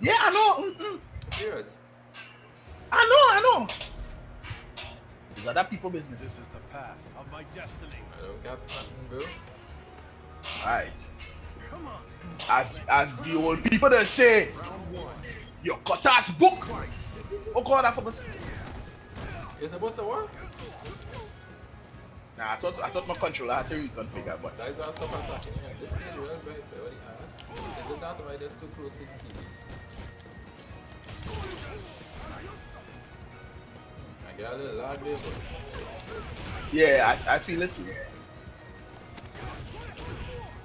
Yeah, I know. Mm-mm. Serious. I know, I know. Is that people business? This is the path of my destiny. I don't got nothing, bro. Alright. Come on. As as the old people that say, your cutters book. Oh God, I forgot. You supposed to work? Nah, I thought I thought my controller had to reconfigure, but That is why I stop attacking you. This is real bright, bro. What do you ask? Isn't that why there's too close to the TV? I got a lag there, but yeah, I, I feel it too.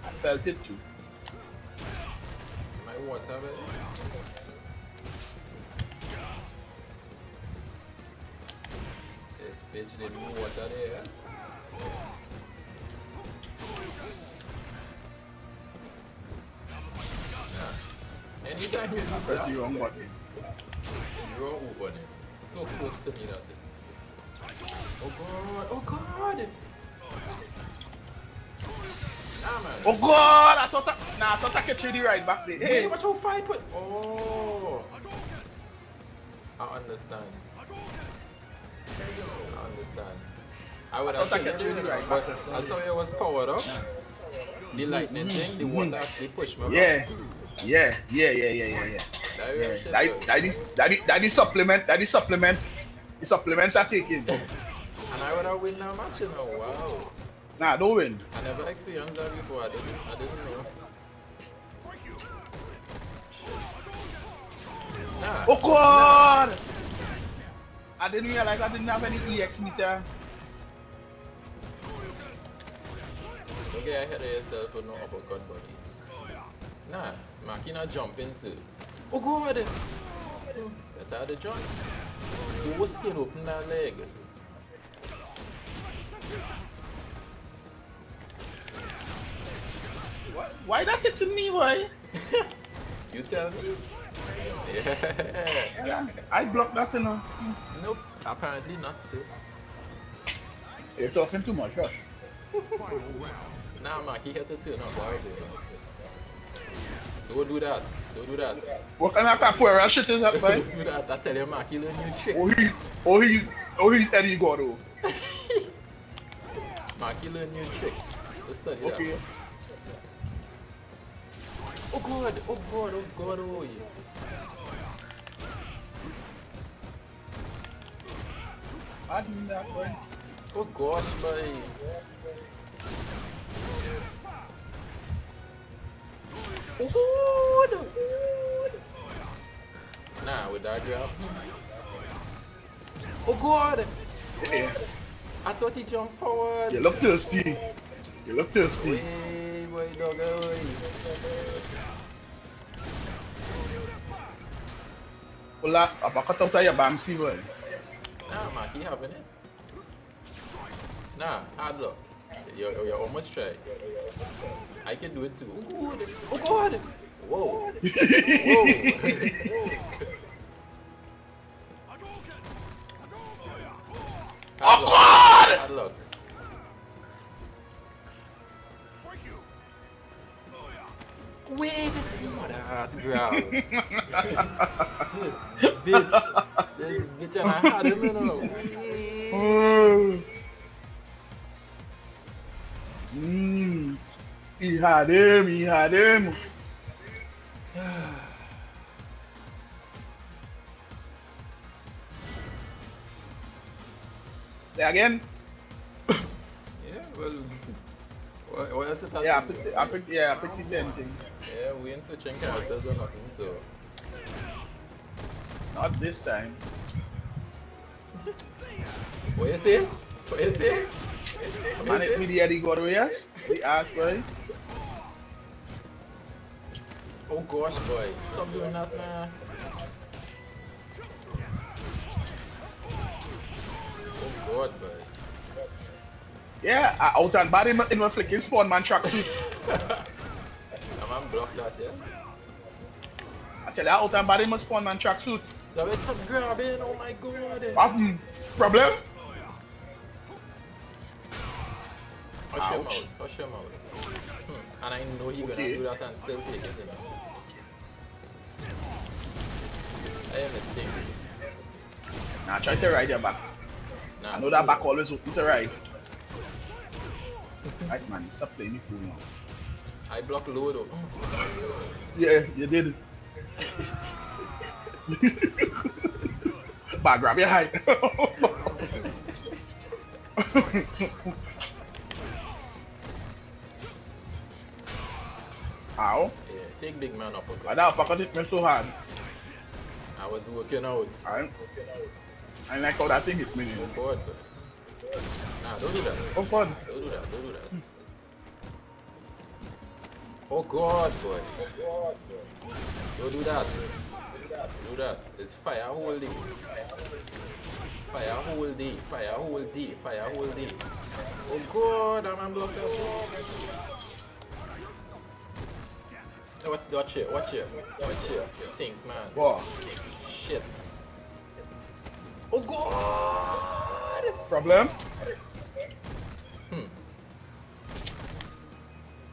I felt it too. my water, bit. This bitch didn't know water there, yes? Anytime you Press that, the wrong button. you're open it. So close to me that is. Oh god, oh god! Nah man. Oh God, I thought I, nah, I thought I could the right back there. Hey, watch how fight put. Oh, I understand. I understand. I would I have thought I could do you right back I saw it was powered up. The lightning thing, the water actually pushed me. back. Yeah, yeah, yeah, yeah, yeah, yeah. That Yeah, that, that is that is that is supplement. That is supplement. The supplements are taken. And I have win that match, you know. Wow. Nah, don't win. I never experienced that before. I didn't. I didn't know. Nah. Oh God! I didn't realize I didn't have any EX meter. Get ahead of yourself with no uppercut body. Nah, Maki not jumping still. Oh god! Hmm, Better have the jump. Who skin open that leg? Why, why that hitting me, boy? You tell me. Yeah. Yeah, I blocked that, you know. Nope. Apparently not so. You're talking too much, Rush. Nah, Maki had to turn up guard there. Don't do that. Don't do that. What kind of capoeira shit is that, boy? Don't do that. I tell you, Maki learn new trick. oh, he, oh, he, oh, he's Eddie Gordo. Oh. Maki learn new tricks. Let's study that. Oh god, oh god, oh god, oh yeah. Pardon that, boy. Oh gosh, boy. Oh god! Nah, with that grab. Oh god! Yeah. I thought he jumped forward. You look thirsty. You look thirsty. Hey, boy, dog, boy. Wala, apakat out tayo, Bamsi, boy. Nah, Maki having it. Nah, hard luck. You're, you're almost tried. I can do it too. Oh god! Oh god! Whoa! Whoa! Hard luck. Oh, Hard luck. Wait, this mother-ass growl. this bitch. This bitch and I had him, you know. He had him, he had him. Say again? Yeah, well, what, what else is Yeah, I happening? picked, I picked, yeah, I picked the 10 thing. Yeah, we ain't switching characters or nothing, so. Not this time. What you say? What you say? Man, What you it me the Eddie Gordo. The ass, boy. Oh gosh, boy. Stop doing that, man. Oh god, boy. Yeah, I out and bad in my, in my flicking spawn man tracksuit. I'm gonna block that, yeah? I tell you, out and bad in my spawn man tracksuit. Now it's up grabbing, oh my god. Eh. Problem? Problem? Him Ouch. hush him out. Hmm. And I know he gonna do that and still take it, you know. a mistake. Now try to ride your back. Nah, I know that back always open to ride. right man, stop playing the fool now. I block low though. Yeah, you did. but grab your height. Ow. Yeah, take big man up. I don't fuck it me so hard. I was working out. I'm working out. I like how that thing hit me. Oh god. Nah, don't do that. Oh god. Don't do that. Don't do that. Oh god, boy. Oh Don't do that. Do that. Do that. It's fire day. Fire day. Fire day. Fire day. Oh god, I'm blocked Hey, watch it, watch it, watch it. Stink, man. What? Shit. Oh god! Problem? Hmm.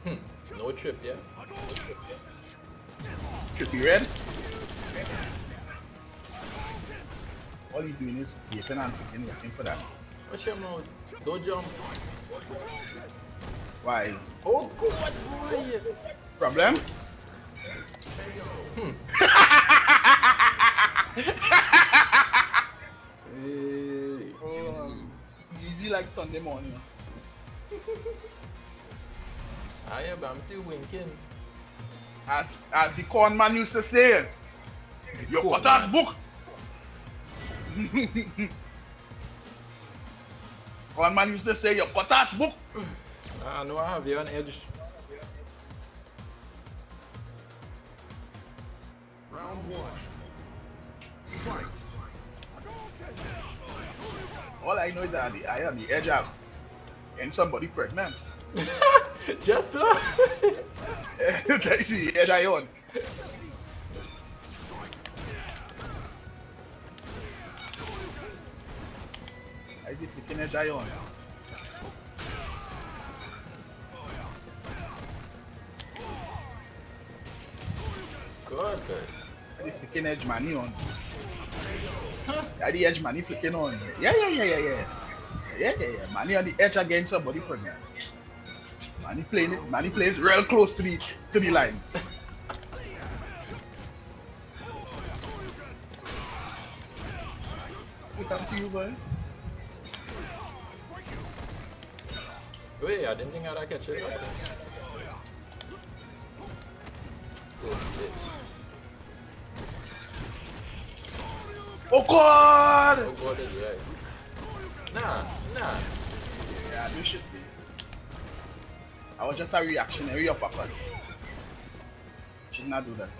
Hmm. No trip, yes. Should be red. All you're doing is gaping and freaking looking for that. Watch your mouth. Don't jump. Why? Oh god, boy! Problem? Hey. Oh, um, easy like Sunday morning. Ah, yeah, but I'm still winking. As, as the corn man used to say, your corn cutter's book. corn man used to say, your cutter's book. Ah, no, I have you on edge. All I know is that I am the edge out. And somebody pregnant. Just so. See the edge I on. I see picking edge I on. good, good. The flicking edge money on. I the edge money flicking on. Yeah, yeah, yeah, yeah, yeah. Yeah, yeah, yeah. Money on the edge against somebody pregnant. Money playing it, money playing it real close to the to the line. We come to you, boy. Wait, I didn't think I'd catch it. This bitch. Oh God! Oh god, is right. Nah, nah. Yeah, you should be. I was just a reactionary uppercut. Should not do that.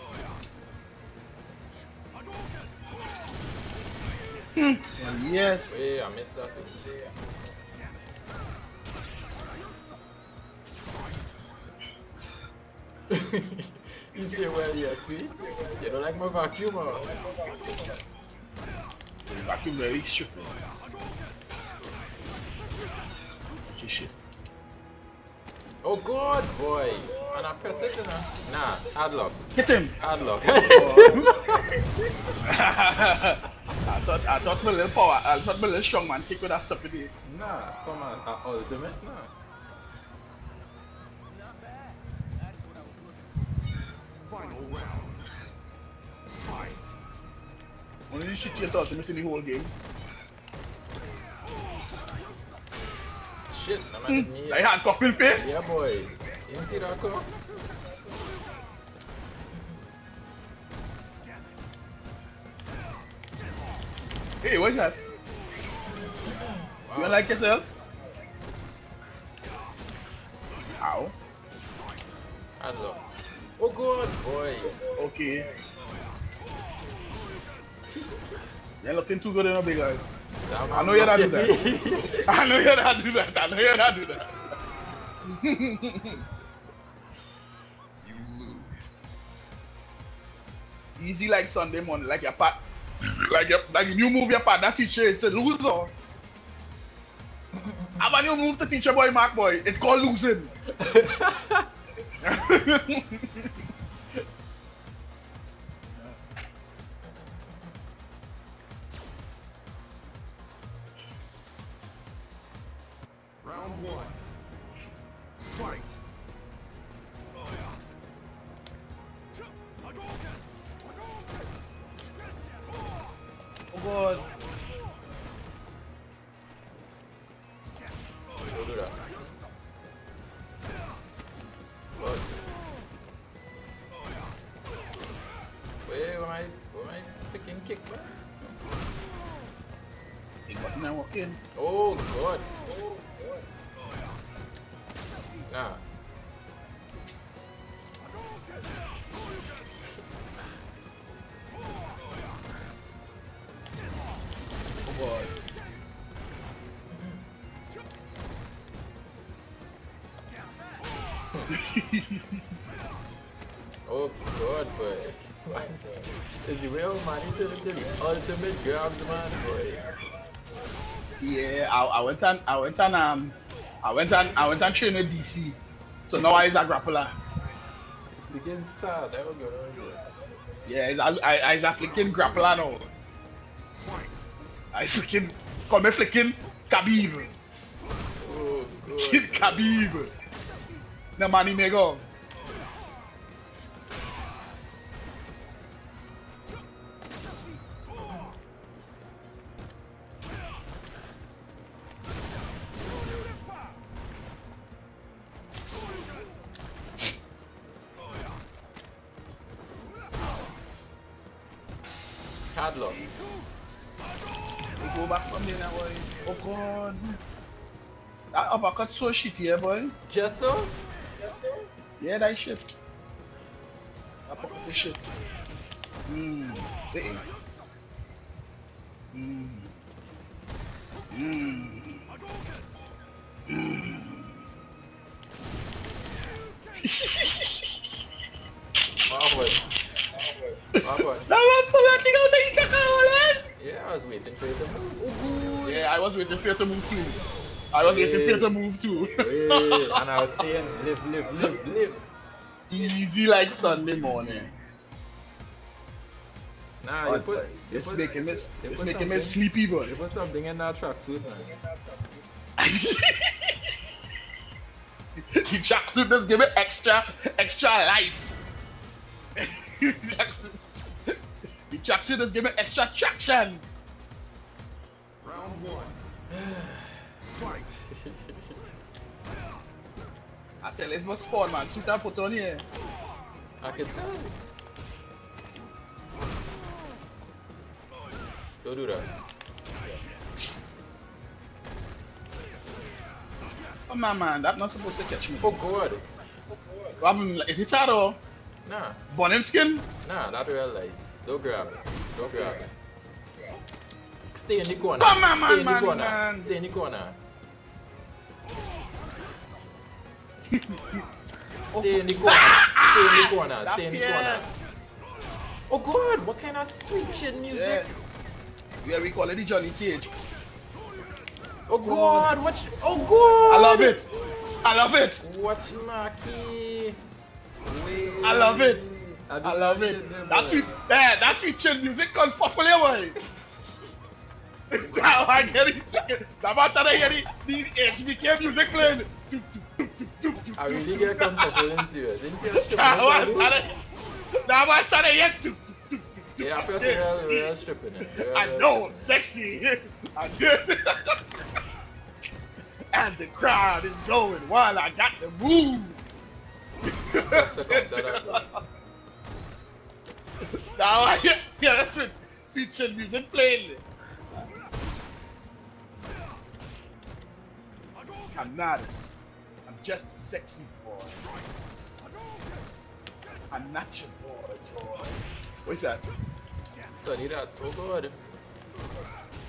Hmm. Well, yes. Wait, I missed that thing. you say, well, yeah, see? You don't like my vacuum, or? The vacuum very stupid. Okay, shit. Oh, god, boy. And I press it, you know? Nah, hard lock. Hit him! Hard lock. I thought I thought my little power, I thought my little strong man kick with that stuff in the nah, come on. Uh, ultimate? Nah. Final round. Only you shit you thought to in the whole game. Shit, I'm at hmm. me. Like handcuffing face. Yeah, boy. You see that come? Hey, what's that? You don't like yourself? Ow. Hard lock. Oh, god, boy. Okay. You're looking too good in a big eyes. Damn, I know you're not do that. that. I know you're not do that. I know you're not do that. You lose. Easy like Sunday morning, like your part. Like your, like if you move your part, that teacher is a loser. And when you move the teacher boy, Mark boy, it's called losing. Round one. Fight! Oh, God, boy. Is the real money to the, ultimate grabs, man, boy? Yeah, I, I went on I went on um I went on I went on train with DC. So now I is a grappler. Begin sad, that was good. Yeah, he's a, I, is a flicking grappler now. Is flicking come flicking Khabib. Oh, Kid. Khabib. May go. Padlock. We go back from there now, boy. Oh god. That so shitty, boy. Just so? Yeah, that shit. Uppercut is shit. Mmm. Eh. Mmm. Mmm. Marvel. That one pull that thing out you can call Yeah, I was waiting for you to move. Yeah, I was waiting for you to move too. I was waiting for you to move too. Hey, and I was saying, live, live, live, live. Easy like Sunday morning. Nah, you put, you it's put, making me, you it's put making me sleepy, boy. You put something in that tracksuit, man. the tracksuit just give me extra, extra life. the tracksuit the tracksuit just give me extra traction. Round one. I tell you, it's my spawn, man. Suit and put on here. I can tell. Don't do that. Oh, my man, that's not supposed to catch me. Oh, God. What happened? Is it Charo? Nah, Bonham skin? nah, not real light. Don't grab it. Don't grab it. Stay in the corner. Come on, man, Stay in the man, corner. man. Stay in the corner. Stay in the corner. Stay in the corner. Stay in the corner. Oh God, what kind of sweet shit music? Yeah. Yeah, we call it the Johnny Cage. Oh God, what? Oh God. I love it. I love it. Watch Maki. I love it. do I love it. there, That's sweet. Yeah, that's sweet chill music for you, boy. That's how I get it. Now after I hear the, the HBK music playing. I really get comfortable in serious. Didn't a strip Now I started. Now I started hear. Yeah, I feel real, real stripping it. Real, I know, I'm sexy. Ah, I did. and the crowd is going while I got the move. it. Just to come to that, bro. now I hear, yeah, that's sweet chill music playing. I'm not a, just a sexy boy. I'm not your boy, toy. What's that? Study that. Oh God.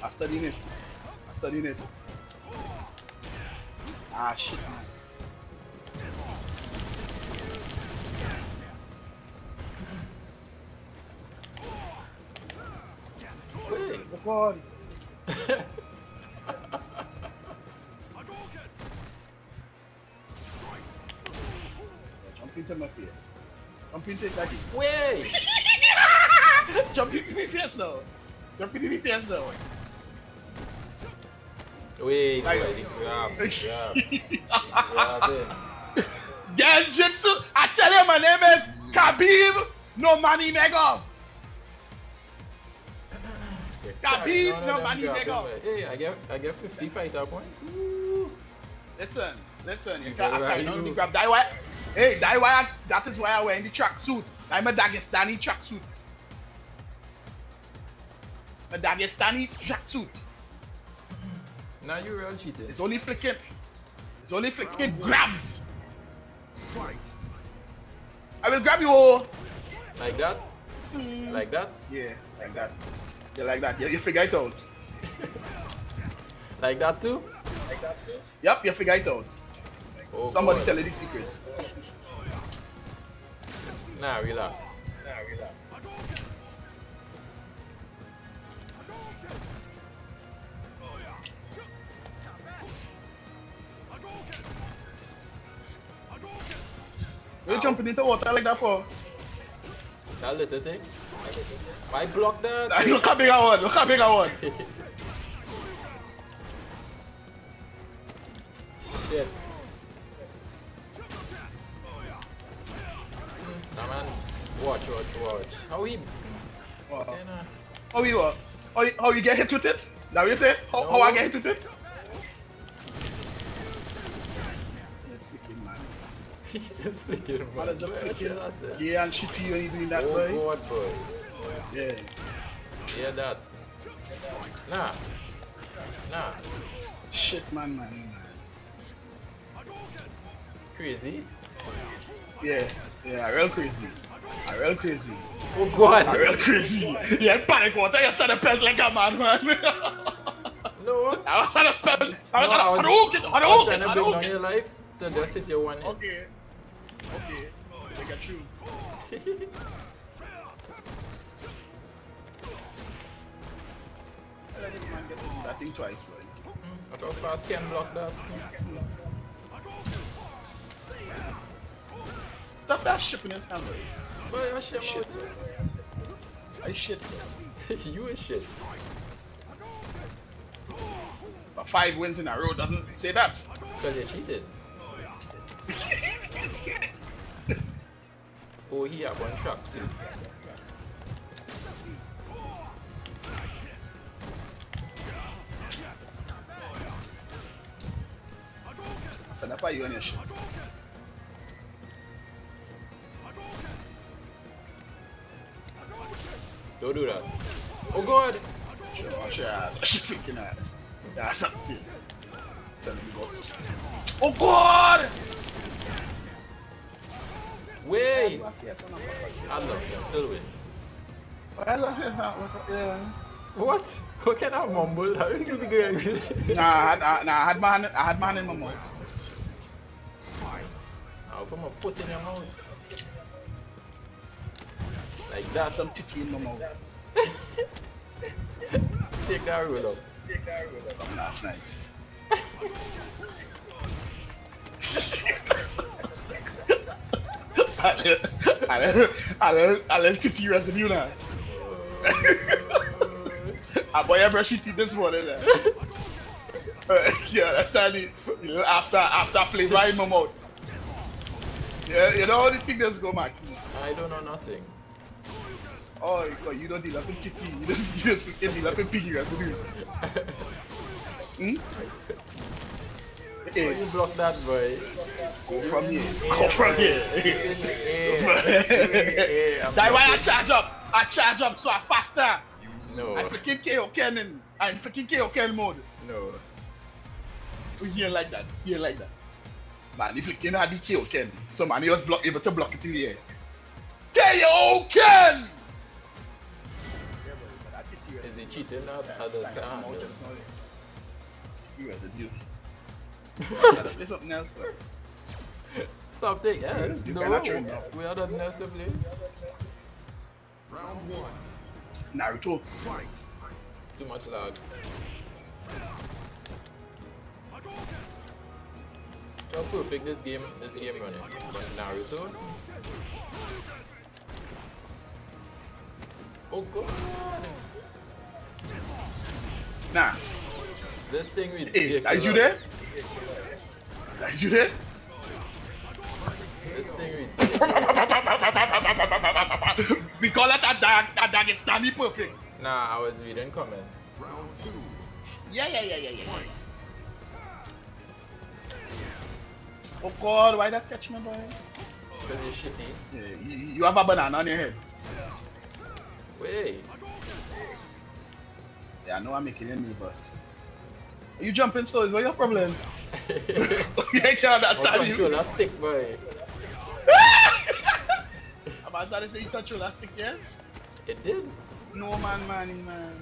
I studying it. I studying it. Ah shit man. Wait. Oh god. Into my face. Into it, daddy. Wait. Jump into my face now. Jump into my face now. Wait, Like- boy, the grab, grab, grabbing. Genjutsu. I tell you, my name is Khabib No Money Mega. Khabib, no money, boy. Hey, I get, I get 50 fighter points. Ooh. Listen, listen. You You can't, I can't grab that. Why? Hey, that why? I, that is why I wear the tracksuit. I'm a Dagestani tracksuit. A Dagestani tracksuit. Now you real cheating. It's only flicking. It's only flicking grabs. Fight. I will grab you all. Like that? Mm. Like that? Yeah, like that. Yeah, like that. Yeah, you figure it out. Like that too? Like that too? Yep, you figure it out. Oh, Somebody God. tell you the secret. Nah, relax. What you jumping into water like that for? That little thing. Why block that? look how big I want. Look how big I want. Watch, watch. How he? Wow. Nah. How you uh, how you, how you get hit with it? Now you say? How, how I get hit with it? That's freaking man. It's freaking Man, man. it's just freaking what I said. yeah and shitty when you doing that, Oh boy. God, boy. Yeah. Hear that? Nah. Nah. Shit, man, man, man. Crazy. Yeah, yeah, real crazy. I real crazy. Oh God. I real crazy. Yeah, panic water. You started pelt like a man, man. No. I was on a pelt. I was No, I on was- a Hadouken, I was trying to bring down your life to hit your one. Okay. Okay. Oh, I got you. I let this man get to do that thing twice, boy. Look how fast can block that. Stop that shit in his hand, boy. Boy, you're shit I shit, bro. You is shit. But five wins in a row doesn't say that. Because you cheated. Oh, he have one track, see. So that's why you on your shit. Don't do that. Oh God! Watch your ass. Your freaking ass. That's something. Tell me go. Oh God! Wait! I love you, still win. What? What can I mumble? How you the guy? Nah, I had, I, nah, I had my hand, I had my hand in my mouth. I'll put my foot in your mouth. Like that. Some titty in my mouth Take that roll up. from last night. I let, I let, I let titty residue now. I boy, I brush teeth this morning. Uh, yeah, that's the after after flavor in my mouth. Yeah, you know how the thing does go, Mark. I don't know nothing. Oh, God, you don't deal up in titty. You just, you freaking deal up in piggy residue. Hmm? Hey, you block that boy? go from here. Go from here. In the air. In the air. I'm That's why I charge up. I charge up so I faster. No. I freaking Kaioken in. I'm freaking Kaioken mode. No. You ain't like that. You ain't like that. Man, if you can have the Kaioken, so man, you was block, able to block it in the air. Kaioken! You as a something else, bro. Something else? You No. We else to play. Round one. Naruto. Fight. Too much lag. How perfect this game, this game running. But Naruto. Oh god. Nah. This thing Hey, ridiculous. is you there? Are you there? This thing ridiculous. we call it a, Dag- a Dagestani perfect. Nah, I was reading comments. Round two. Yeah, yeah, yeah, yeah. yeah. Oh God, why that catch me, boy? Because you're shitty. Yeah, you, you have a banana on your head. Wait. Yeah, I know I'm making you nervous. You jumping slow, is what your problem? trying to Or understand you. controller stick, boy. I'm about to say you control that stick, yeah? It did. No man, man, man.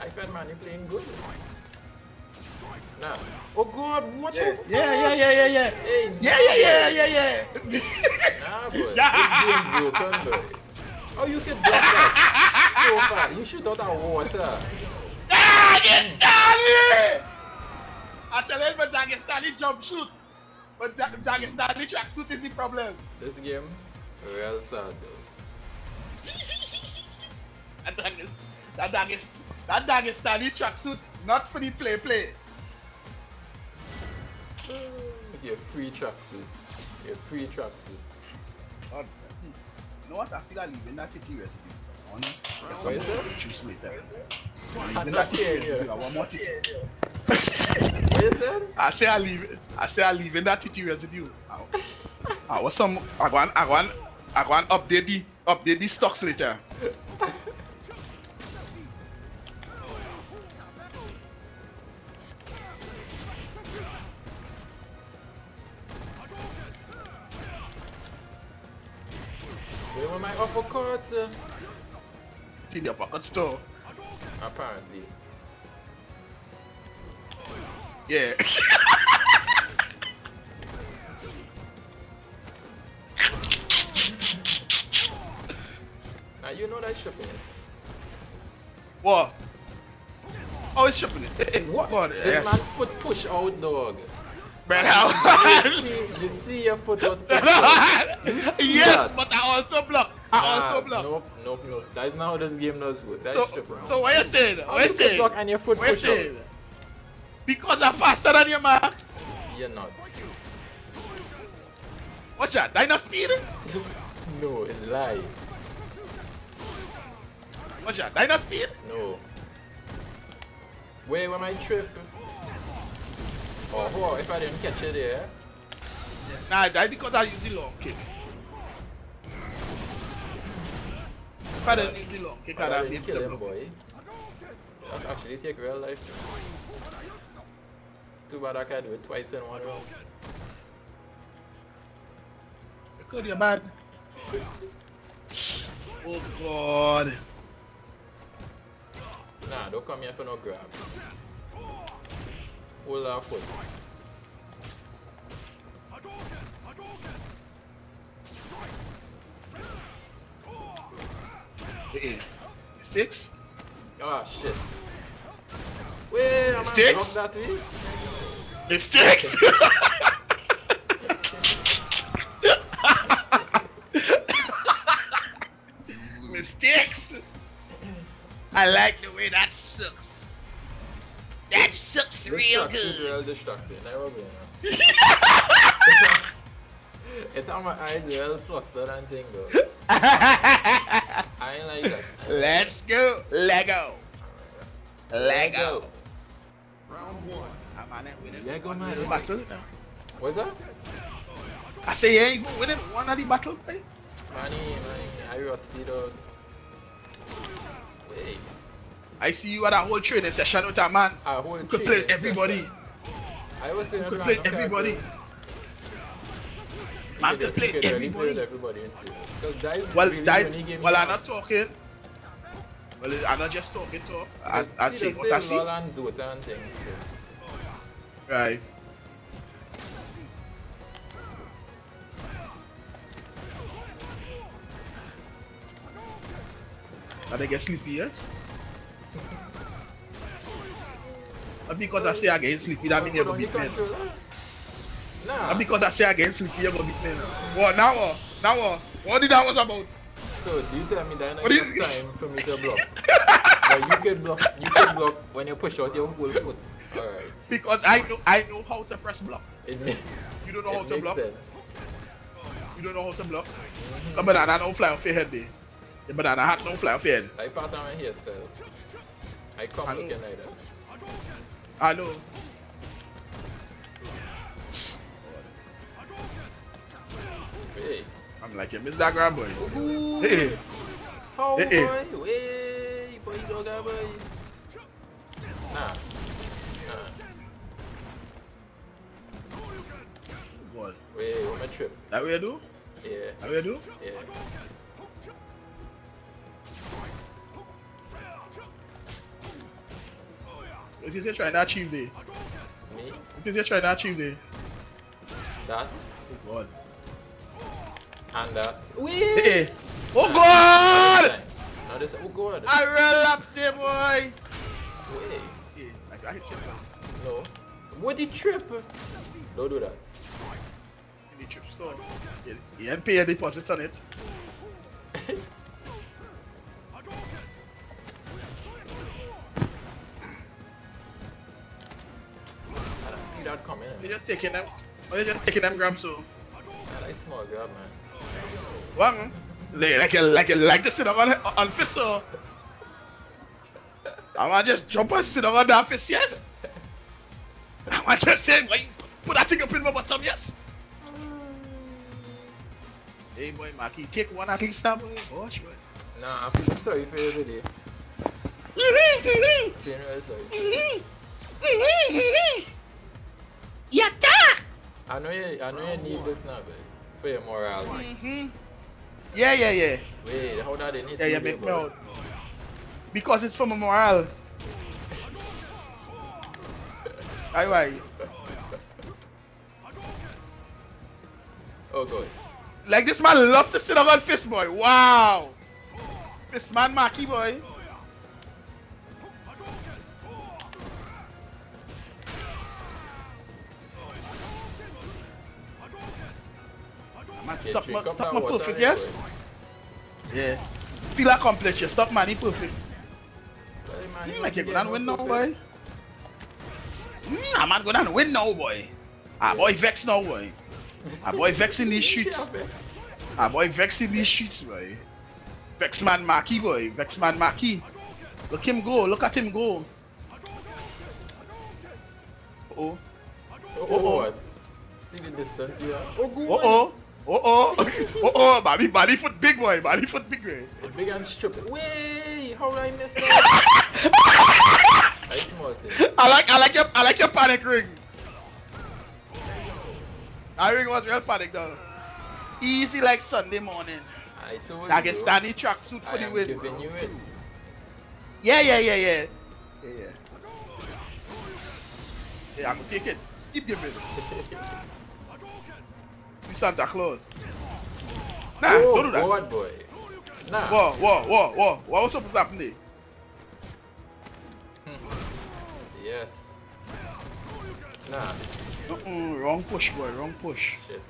I felt man, you playing good. Nah. Oh God, watch Yeah, out. yeah, yeah, yeah, yeah, yeah. Hey, Yeah, yeah, yeah, yeah, yeah. Nah, boy. Yeah. This game broken, boy. Oh, you can block that You shoot out of water. Dagestani! I tell you, but Dagestani jump shoot. But Da- Dagestani track suit is the problem. This game, real sad though. that Dagest, that Dagest, that Dagestani track suit, not for the play play. You're free tracksuit. You're free tracksuit. God, hmm, you know what? I feel like leaving that tiki recipe. I want to get What is some it? more juice later. I'm not that tiki hearing recipe. you. I want more tiki. What you said? I say I leave it. I say I leave in that titi residue. I, I want some. I want. I want. I want update the update the stocks later. Store. Apparently. Yeah. Now you know that shipping is. what? Oh, it's shipping it. What? God, This yes. man foot push out dog. Man, you, how? see, you see your foot was pushed out. Yes, that? but I also block. I Nah, also block. Nope, nope, nope. That is not how this game does work. That's So, strip round. so what you saying? How What you you saying? block and your foot What you push out? saying? Because I'm faster than you, man. You're not. Watch that. Dino speed. no, it's lie. Watch that. Dino speed. No. Wait, where my trip? Oh, oh, if I didn't catch it there. Nah, I died because I used the long kick. I didn't use the long kick, I'd I have kill him, the block. boy. That actually take real life. Too bad I can't do it twice in one round. Good, you're bad? Oh God. Nah, don't come here for no grab. Hold our foot. Eh, Six. Ah, shit. Wait, I'm Sticks? that way. Mistakes. Mistakes. I like the way that sucks. That sucks This real truck's good. real distracting. Never been. It's how my eyes real flustered and. I ain't like that. Let's go, Lego. Lego. Round one. I'm on it with it. Lego man. battle now. What's that? I say you ain't even winning one of the battle. eh? Manny, manny, I rusty dog. Wait, I see you at a whole training session with a man. a whole You could play everybody. session. I was playing You could play everybody. characters. Man could play you could really everybody. Everybody in serious. Because that is Well, really that, when he gave me well, I'm not talking. Well, I'm not just talking talk. I, Because I he say what I see. And Dota and things. So. Right. Are they get sleepy yet? Because I say I get sleepy, that mean you're Put gonna on beat your me. controller. Nah. Not because I say against sleepy, you're gonna beat me. What now? What? Now what? What did that was about? So do you tell me that not is- enough time for me to block? but you can block you can block when you push out your whole foot. Alright. Because I know I know how to press block. It, ma- You don't know how to block. sense. You don't know how to block. The I don't fly off your head there. The banana hat don't fly off your head. I pattern my hairstyle. I come I know. looking like that. I know. I'm like, you miss that grab boy. Ooh. Hey, How Eh, eh. boy? Way for you dog ah, boy. Nah. Nah. God. Wait, what my trip? That way you do? Yeah. That way you do? Yeah. What is you trying to achieve there? Me? What is you trying to achieve there? That Oh God. And oh, that. Wait. Hey, hey. Oh God! Not this time. Oh God. I relapsed there, boy. Wait. Hey, I, I hit you. No. What the trip? Don't do that. In the trip store. You, you ain't pay your deposit on it. I don't see that coming. You're just taking them. Oh, or you just taking them grabs so. I like small grab, man. One. Like, like you like you like to sit on on fist so. I want just jump and sit on that fist, yes. I want just say, wait, put that thing up in my bottom, yes. Hmm. Hey boy, Maki, take one at least now, boy. Gosh, boy. Nah, I'm feeling eh? mm-hmm, mm-hmm. sorry for you today. Feeling really sorry. Yatta! I know you. I know you need this now, but for your morale. Mm-hmm. Yeah, yeah, yeah. Wait, how that they need Yeah, yeah, make me out. Because it's from a morale. Aye, why? Oh god. Like this man love to sit on fist boy. Wow. Fist man Maki boy. Man, stop, drink ma- stop that my perfect, yes? boy. Yeah. Feel accomplished, you stop man, he perfect. Hey, man, you like you want go to and win no now, boy. Mm, a man go down and win now, boy. Ah, boy vex now, boy. Ah, boy vex in these streets. Ah, boy vex in these streets, boy. Vex man Maki, boy. Vex man Maki. Look him go, look at him go. Uh-oh. Oh, oh. what? See the distance here. Oh, good. Uh-oh. Uh-oh. Uh-oh. Body, body foot big, boy. Body foot big, boy. Big and stupid. Wait, how did I miss that? I small thing. I like, I like your, I like your panic ring. That ring was real panic, though. Easy like Sunday morning. I told Dagestani you. tracksuit for I the win. giving you it. Yeah, yeah, yeah, yeah. Yeah, yeah. Yeah, I'm gonna take it. Keep giving. Santa Claus. Nah, oh, don't do that. God, boy. Nah. Whoa, whoa, whoa, whoa. What was supposed to happen there? Hmm. Yes. Nah. Uh-uh, wrong push, boy, wrong push. Shit.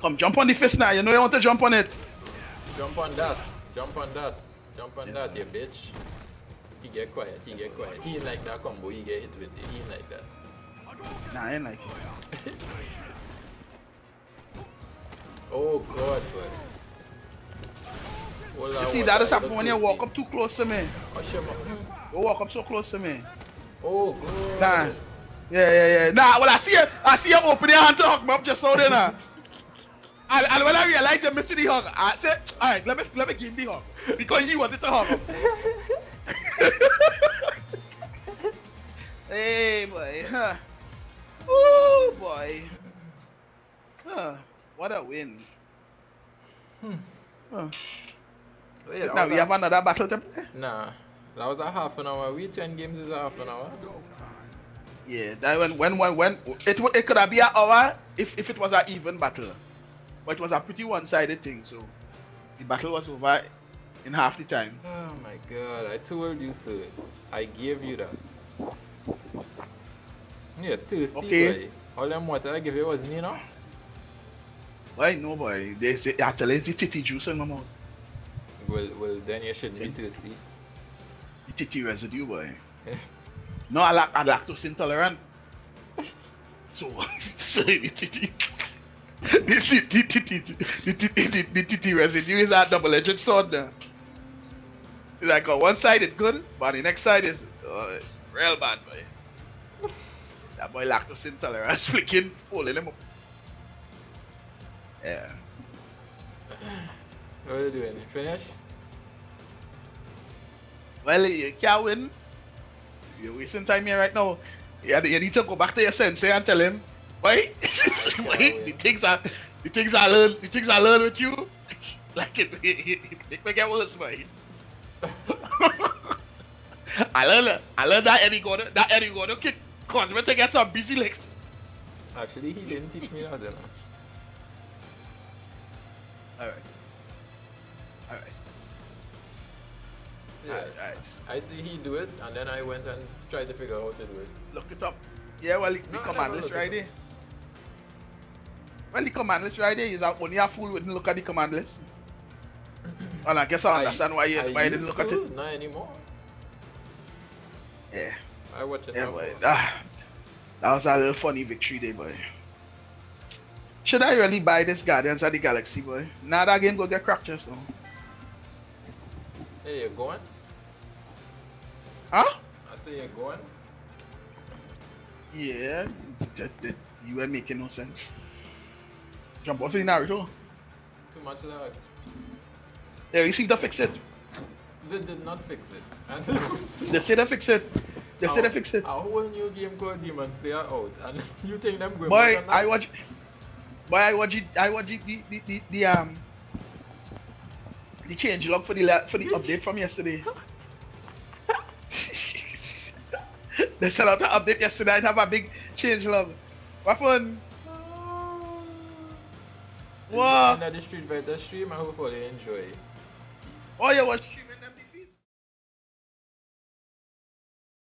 Come, jump on the fist now. You know you want to jump on it. Jump on that. Jump on that. Jump on Yeah. that, you bitch. He get quiet. He get quiet. He like that combo. He get hit with it. He like that. Nah, I ain't like it. Oh God, boy. Hold You see, that is that on, just happen look when you walk up too close to me. Up. You walk up so close to me. Oh God. Nah. Yeah, yeah, yeah. Nah, well, I see you, I see you open your hand to hug me up just so then. Uh. And, and when I realize you missed the hug, I said, alright, let me, let me give him the hug. Because you wanted to hug him. hey, boy. Huh. Huh. What a win. Hmm. Huh. Wait, Now we a- have another battle to play. Nah. That was a half an hour. We 10 games is a half an hour. Yeah, that when when when when it it could have been an hour if if it was an even battle, but it was a pretty one-sided thing. So the battle was over in half the time. Oh my god, I told you so. I gave you that. Yeah, thirsty Okay. boy. All them water I give you was me, no? Why no boy? They say actually it's the titty juice in my mouth. Well, well, then you shouldn't be thirsty. The titty residue, boy. No, I lack I lactose intolerant. So, so the titty. The titty, the titty, the titty, the- the titty residue is a double-edged sword there. It's like on one side it's good, but the next side is uh, real bad, boy. That boy lactose intolerant flicking, pulling him up. Yeah. What are you doing? You finish? Well, you can't win. You're wasting time here right now. You, you need to go back to your sensei and tell him, wait, wait, the things I, the things I learned, the things I learned with you, like it, it, it make me get worse, boy. I learned, I learned that Eddy Gordo, that Eddy Gordo kick cause me to get some busy legs. Actually, he didn't teach me that, you know. All right, all right, Yeah. all right, all right. I see he do it, and then I went and tried to figure out how to do it. Look it up. Yeah, well, the No, I command list right there. Well, the command list right there is only a fool wouldn't look at the command list. And I guess I understand why you, I why you didn't look at it. Not anymore. I watch it yeah, now. boy. Ah, that was a little funny victory day, boy. Should I really buy this Guardians of the Galaxy, boy? Now that game go get cracked just now. Hey, you going? Huh? I say you're going? Yeah, that's that. You ain't making no sense. Jump off in Naruto. Too much lag. Yeah, you see to fix it. They did not fix it. And They say they fix it. Say they Our- fix it. A whole new game called Demon Slayer out, and you think them going Boy, back on that? I watch. Boy, I watch it. I watch it. The, the, the, the um. The change log for the for the update from yesterday. they sent out an update yesterday and have a big change log. What fun? This is What? the end of the Street stream. I hope all you enjoy. Peace. Oh, yeah, watch.